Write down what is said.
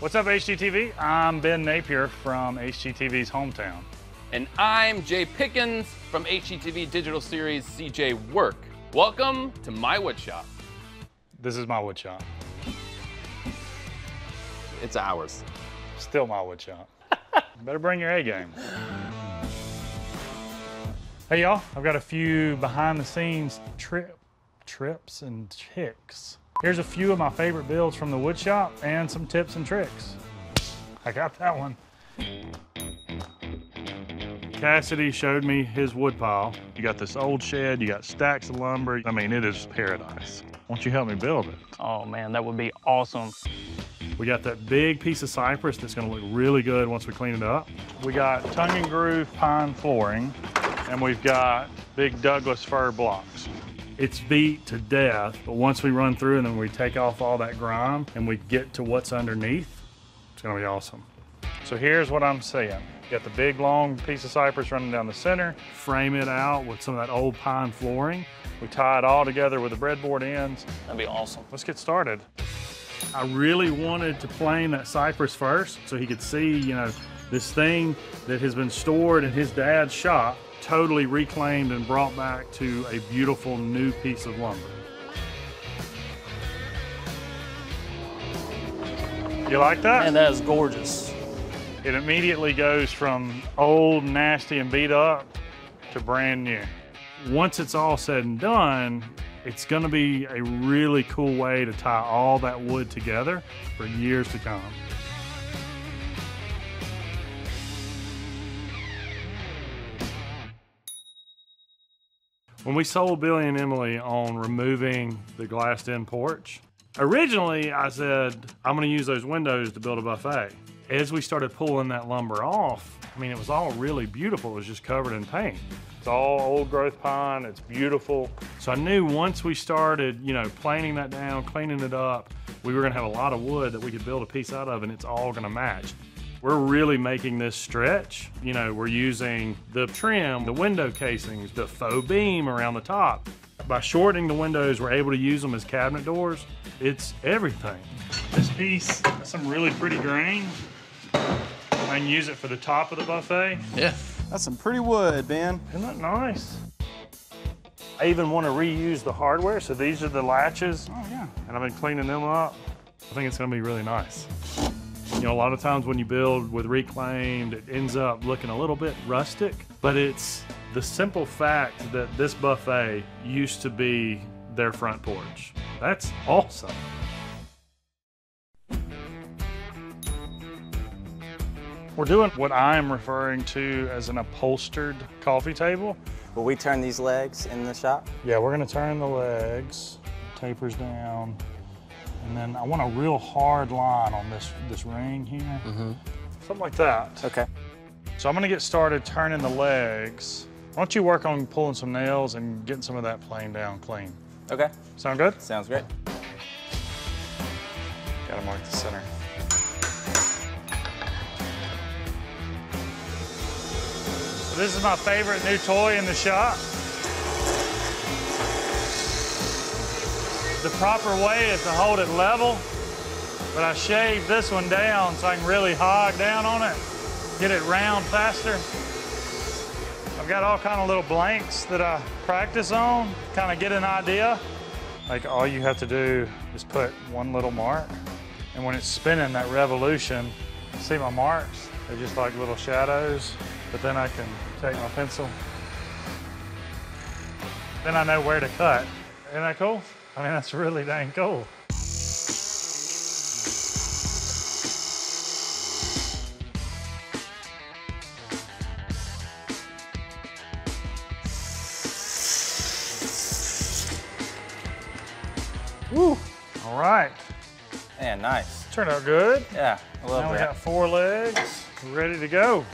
What's up, HGTV? I'm Ben Napier from HGTV's Home Town. And I'm Jay Pickens from HGTV digital series CJ Work. Welcome to my woodshop. This is my woodshop. It's ours. Still my woodshop. Better bring your A game. Hey y'all, I've got a few behind the scenes trip, trips and tricks. Here's a few of my favorite builds from the wood shop and some tips and tricks. I got that one. Cassidy showed me his wood pile. You got this old shed, you got stacks of lumber. I mean, it is paradise. Won't you help me build it? Oh man, that would be awesome. We got that big piece of cypress that's gonna look really good once we clean it up. We got tongue and groove pine flooring, and we've got big Douglas fir blocks. It's beat to death, but once we run through and then we take off all that grime and we get to what's underneath, it's gonna be awesome. So here's what I'm saying. You got the big long piece of cypress running down the center, frame it out with some of that old pine flooring. We tie it all together with the breadboard ends. That'd be awesome. Let's get started. I really wanted to plane that cypress first so he could see, you know, this thing that has been stored in his dad's shop, totally reclaimed and brought back to a beautiful new piece of lumber. You like that? And that is gorgeous. It immediately goes from old, nasty, and beat up to brand new. Once it's all said and done, it's gonna be a really cool way to tie all that wood together for years to come. When we sold Billy and Emily on removing the glassed in porch, originally I said, I'm gonna use those windows to build a buffet. As we started pulling that lumber off, I mean, it was all really beautiful. It was just covered in paint. It's all old growth pine, it's beautiful. So I knew once we started, you know, planing that down, cleaning it up, we were gonna have a lot of wood that we could build a piece out of and it's all gonna match. We're really making this stretch. You know, we're using the trim, the window casings, the faux beam around the top. By shortening the windows, we're able to use them as cabinet doors. It's everything. This piece has some really pretty grain. I can use it for the top of the buffet. Yeah. That's some pretty wood, Ben. Isn't that nice? I even want to reuse the hardware, so these are the latches, Oh, yeah. and I've been cleaning them up. I think it's gonna be really nice. You know, a lot of times when you build with reclaimed, it ends up looking a little bit rustic, but it's the simple fact that this buffet used to be their front porch. That's awesome. We're doing what I'm referring to as an upholstered coffee table. Will we turn these legs in the shop? Yeah, we're gonna turn the legs, tapers down, and I want a real hard line on this, this ring here. Mm-hmm. Something like that. Okay. So I'm gonna get started turning the legs. Why don't you work on pulling some nails and getting some of that plane down clean? Okay. Sound good? Sounds great. Gotta mark the center. This is my favorite new toy in the shop. The proper way is to hold it level, but I shaved this one down so I can really hog down on it, get it round faster. I've got all kind of little blanks that I practice on, kind of get an idea. Like all you have to do is put one little mark, and when it's spinning that revolution, see my marks? They're just like little shadows, but then I can take my pencil. Then I know where to cut. Isn't that cool? I mean, that's really dang cool. Woo! All right, Man, nice. turned out good. Yeah, I love Now we that. got four legs, ready to go.